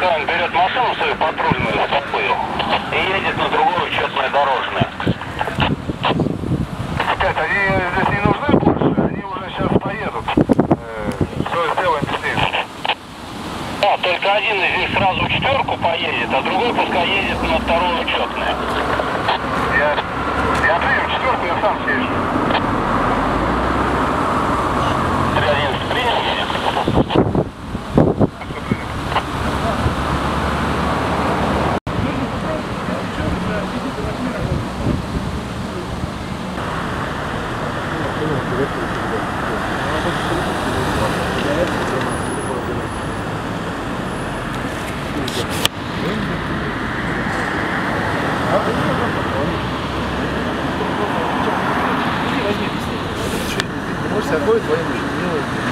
Пускай он берет машину свою патрульную Топыл и едет на другое учетное дорожное. Опять, они здесь не нужны больше, они уже сейчас поедут. Э, Все сделаем быстрее. Да, только один из них сразу в четверку поедет, а другой пускай едет на второе учетное. Я, я прием четверку, я сам съезжу. Можете оформить военную